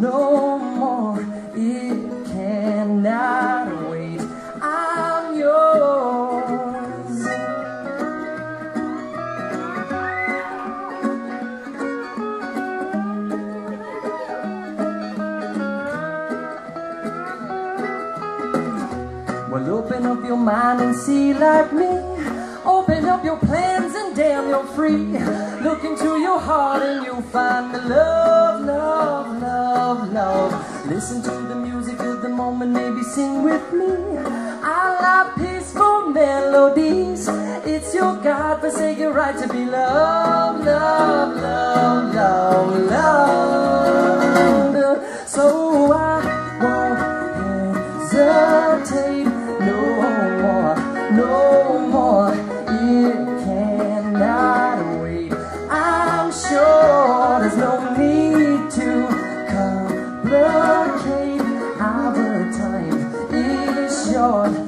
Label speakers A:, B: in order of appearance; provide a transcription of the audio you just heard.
A: no more. It cannot wait. I'm yours. Well, open up your mind and see like me. Open up your plans and damn, you're free. Look into your heart and you'll find the love, love, love, love. Listen to the music of the moment, maybe sing with me. I love peaceful melodies. It's your God-forsaken right to be loved, love, love, love, complicate our time. Is short,